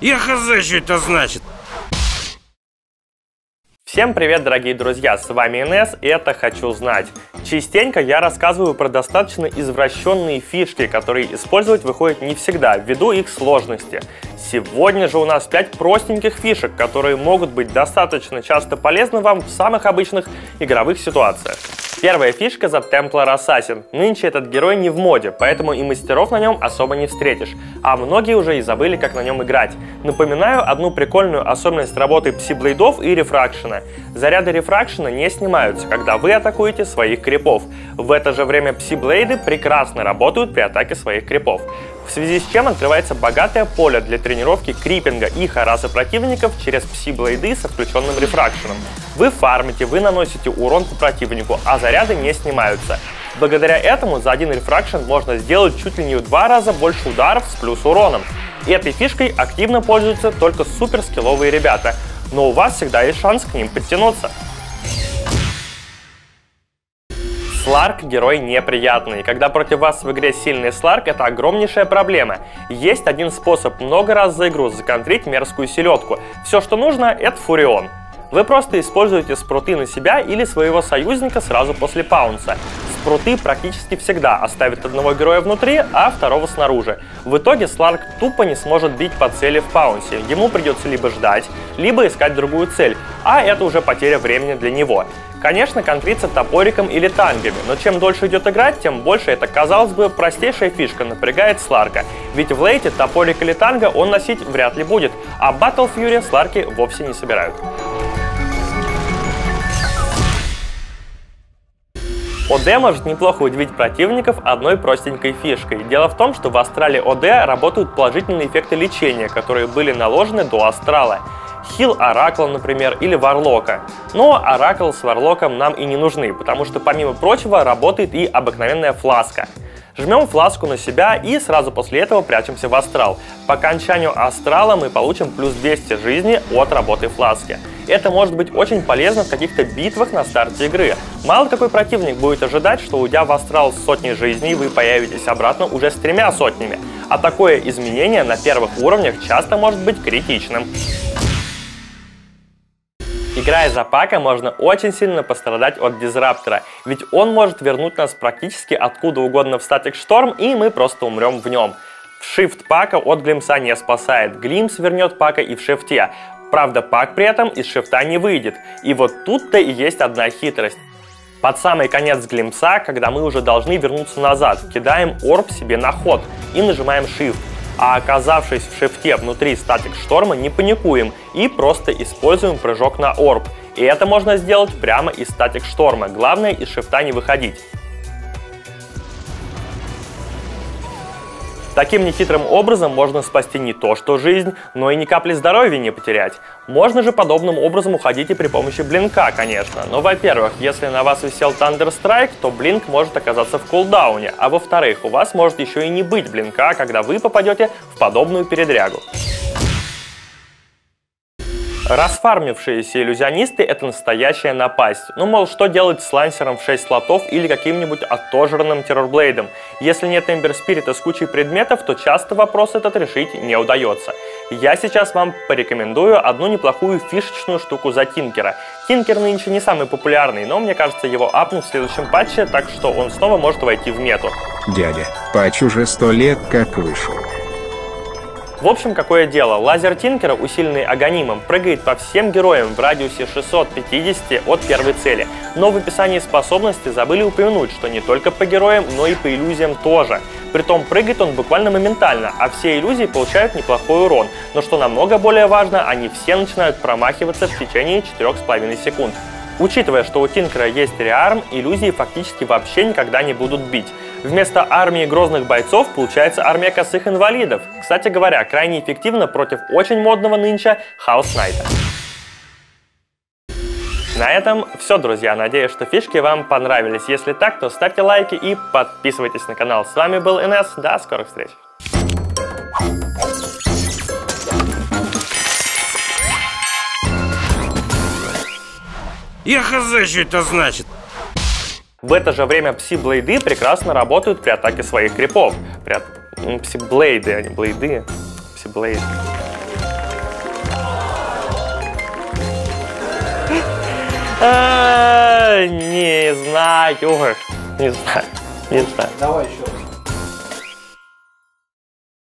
Я хз, что это значит. Всем привет, дорогие друзья, с вами НС, и это «Хочу знать». Частенько я рассказываю про достаточно извращенные фишки, которые использовать выходит не всегда, ввиду их сложности. Сегодня же у нас 5 простеньких фишек, которые могут быть достаточно часто полезны вам в самых обычных игровых ситуациях. Первая фишка за Templar Assassin. Нынче этот герой не в моде, поэтому и мастеров на нем особо не встретишь. А многие уже и забыли, как на нем играть. Напоминаю одну прикольную особенность работы псиблейдов и рефракшена. Заряды рефракшена не снимаются, когда вы атакуете своих крипов. В это же время псиблейды прекрасно работают при атаке своих крипов в связи с чем открывается богатое поле для тренировки крипинга и хараса противников через пси-блейды со включенным рефракшеном. Вы фармите, вы наносите урон по противнику, а заряды не снимаются. Благодаря этому за один рефракшн можно сделать чуть ли не в два раза больше ударов с плюс уроном. Этой фишкой активно пользуются только супер скилловые ребята, но у вас всегда есть шанс к ним подтянуться. Сларк – герой неприятный. Когда против вас в игре сильный Сларк – это огромнейшая проблема. Есть один способ много раз за игру законтрить мерзкую селедку. Все, что нужно – это Фурион. Вы просто используете спруты на себя или своего союзника сразу после паунса. Спруты практически всегда оставят одного героя внутри, а второго снаружи. В итоге Сларк тупо не сможет бить по цели в паунсе. Ему придется либо ждать, либо искать другую цель, а это уже потеря времени для него. Конечно, контриться топориком или тангами, но чем дольше идет играть, тем больше эта, казалось бы, простейшая фишка напрягает Сларка. Ведь в лейте топорик или танго он носить вряд ли будет, а Battle Fury Сларки вовсе не собирают. ОД может неплохо удивить противников одной простенькой фишкой. Дело в том, что в Астрале ОД работают положительные эффекты лечения, которые были наложены до Астрала хил Оракла, например, или Варлока. Но Оракл с Варлоком нам и не нужны, потому что помимо прочего работает и обыкновенная фласка. Жмем фласку на себя и сразу после этого прячемся в астрал. По окончанию астрала мы получим плюс 200 жизни от работы фласки. Это может быть очень полезно в каких-то битвах на старте игры. Мало какой противник будет ожидать, что уйдя в астрал с сотней жизней, вы появитесь обратно уже с тремя сотнями. А такое изменение на первых уровнях часто может быть критичным. Играя за Пака, можно очень сильно пострадать от Дизраптора, ведь он может вернуть нас практически откуда угодно в Статик Шторм, и мы просто умрем в нем. Shift Пака от Глимса не спасает, Глимс вернет Пака и в шифте. Правда, Пак при этом из шифта не выйдет. И вот тут-то и есть одна хитрость. Под самый конец глимса, когда мы уже должны вернуться назад, кидаем орб себе на ход и нажимаем Shift а оказавшись в шифте внутри статик шторма, не паникуем и просто используем прыжок на орб. И это можно сделать прямо из статик шторма, главное из шифта не выходить. Таким нехитрым образом можно спасти не то что жизнь, но и ни капли здоровья не потерять. Можно же подобным образом уходить и при помощи блинка, конечно. Но, во-первых, если на вас висел Thunder то блинк может оказаться в кулдауне, а во-вторых, у вас может еще и не быть блинка, когда вы попадете в подобную передрягу. Расфармившиеся иллюзионисты — это настоящая напасть. Ну, мол, что делать с лансером в 6 слотов или каким-нибудь отожранным террорблейдом? Если нет Эмбер Спирита с кучей предметов, то часто вопрос этот решить не удается. Я сейчас вам порекомендую одну неплохую фишечную штуку за Тинкера. Тинкер нынче не самый популярный, но мне кажется, его апнут в следующем патче, так что он снова может войти в мету. Дядя, патч уже сто лет как вышел. В общем, какое дело, лазер Тинкера, усиленный агонимом, прыгает по всем героям в радиусе 650 от первой цели. Но в описании способности забыли упомянуть, что не только по героям, но и по иллюзиям тоже. Притом прыгает он буквально моментально, а все иллюзии получают неплохой урон. Но что намного более важно, они все начинают промахиваться в течение 4,5 секунд. Учитывая, что у Тинкера есть реарм, иллюзии фактически вообще никогда не будут бить. Вместо армии грозных бойцов получается армия косых инвалидов. Кстати говоря, крайне эффективно против очень модного нынче Хаус Найта. На этом все, друзья. Надеюсь, что фишки вам понравились. Если так, то ставьте лайки и подписывайтесь на канал. С вами был НС. До скорых встреч. Я хз, что это значит. В это же время пси-блейды прекрасно работают при атаке своих крипов. При от... Пси-блейды, а не блейды. Пси-блейды. А, не знаю. Не знаю. Не знаю. Давай еще раз.